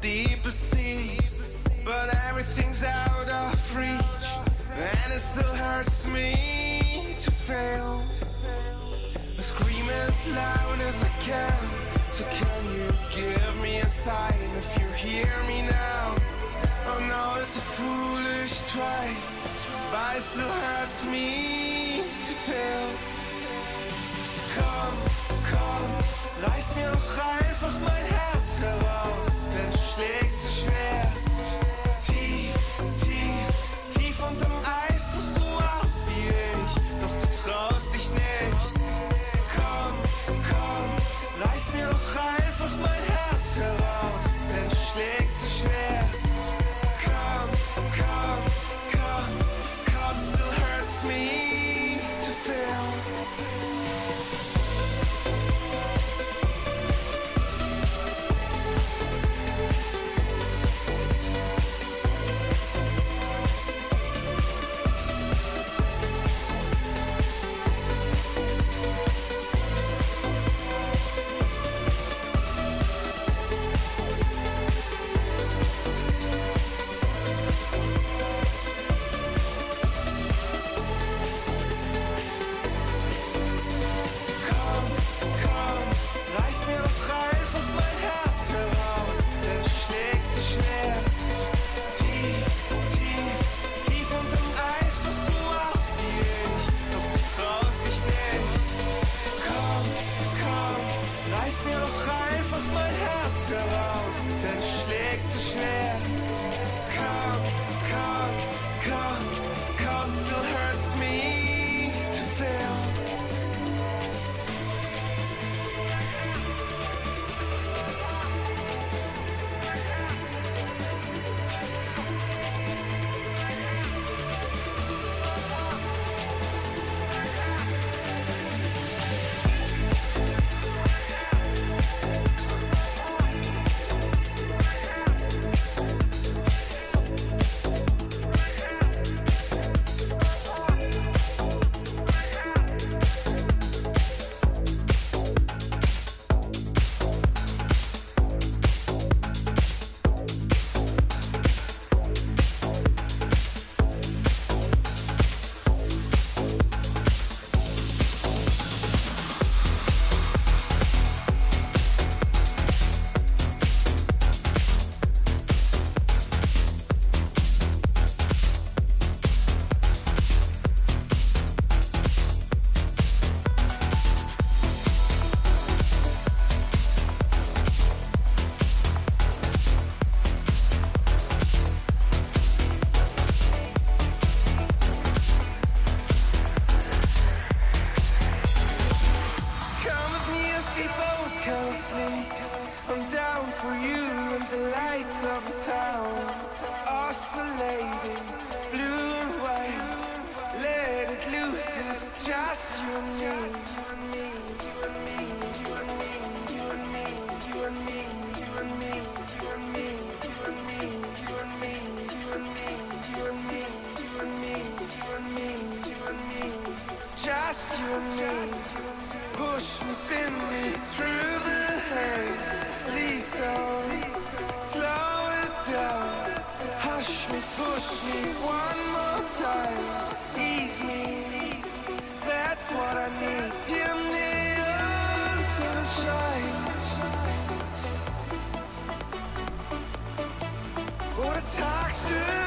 deeper seas But everything's out of reach And it still hurts me to fail. I scream as loud as I can So can you give me a sign if you hear me now? Oh no, it's a foolish try But it still hurts me to fail. Komm, komm, reiß mir doch einfach mein Herz heraus click. Push me, push me one more time. Ease me, that's what I need. Give me sunshine What a toxic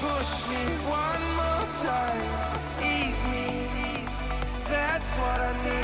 push me one more time, ease me, that's what I need.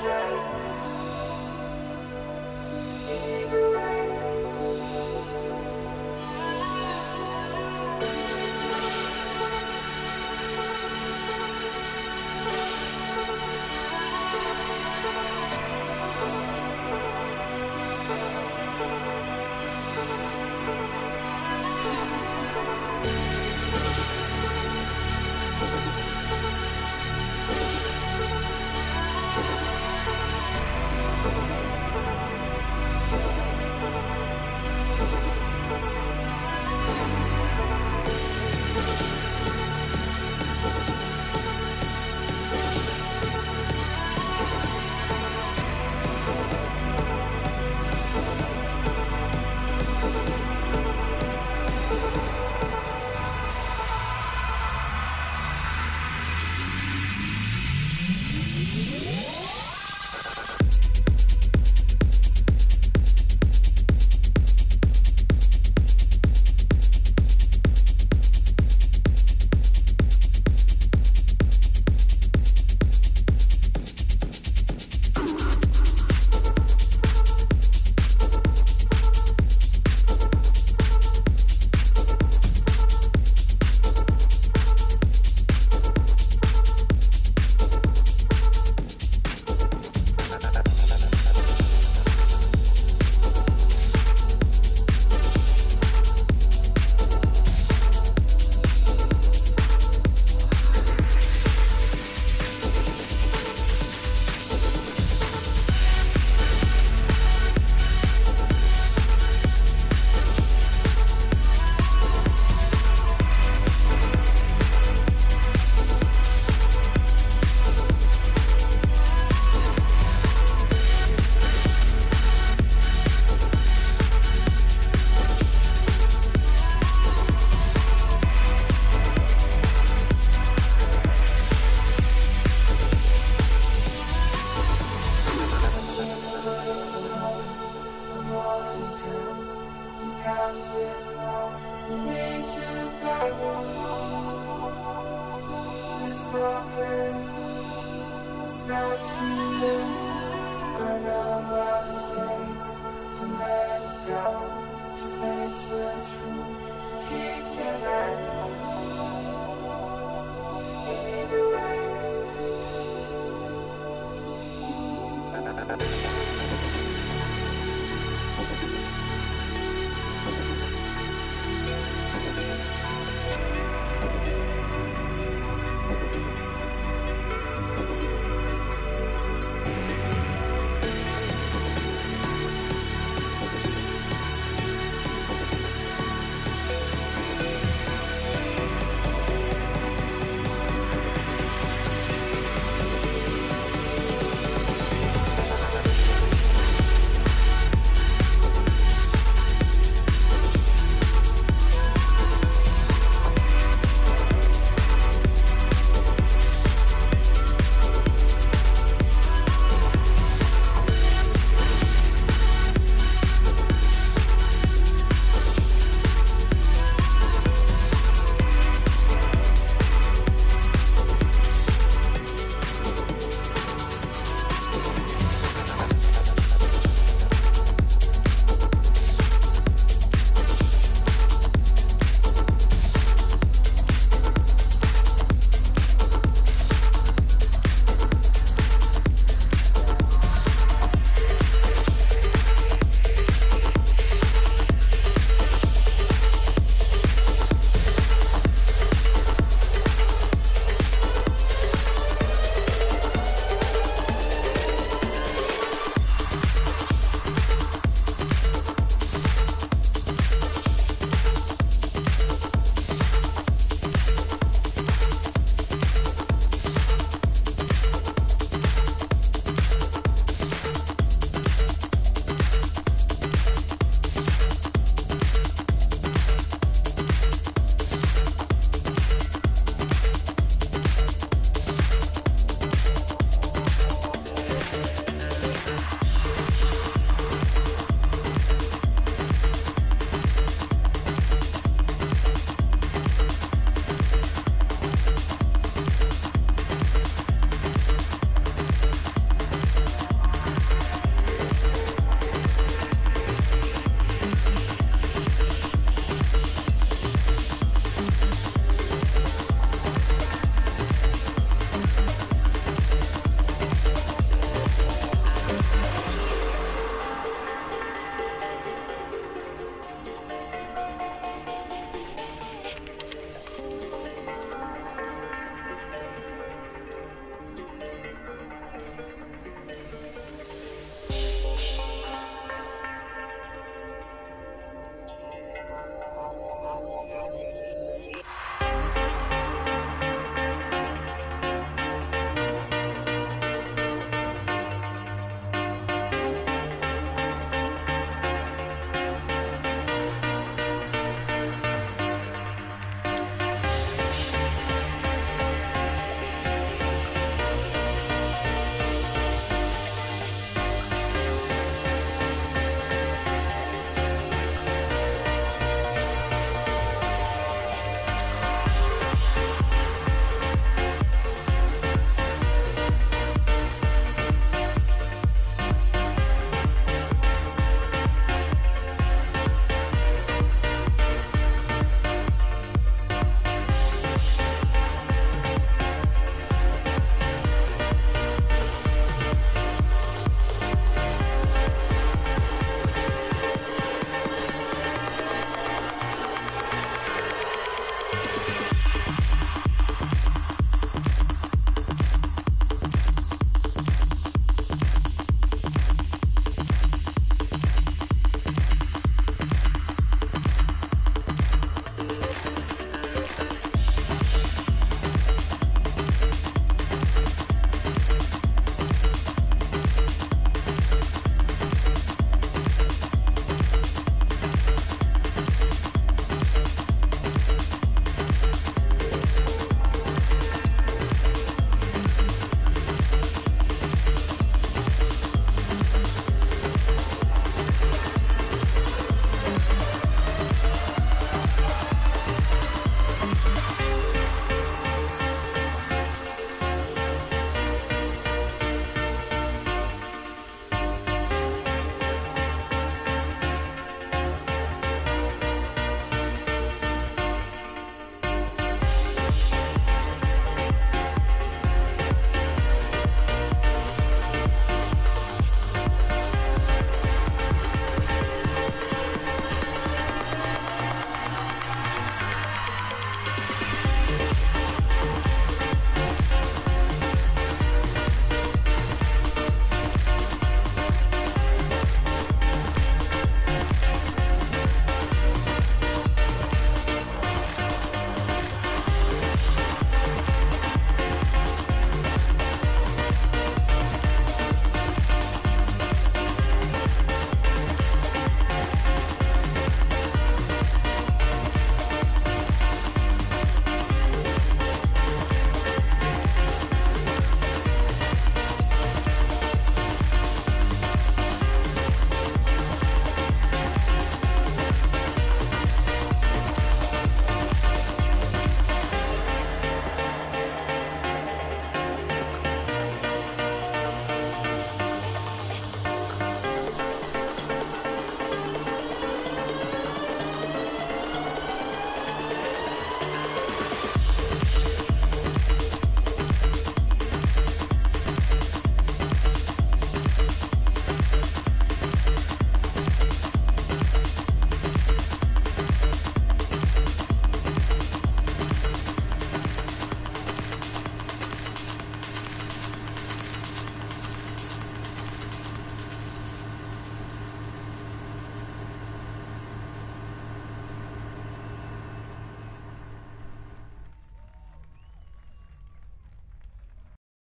Keep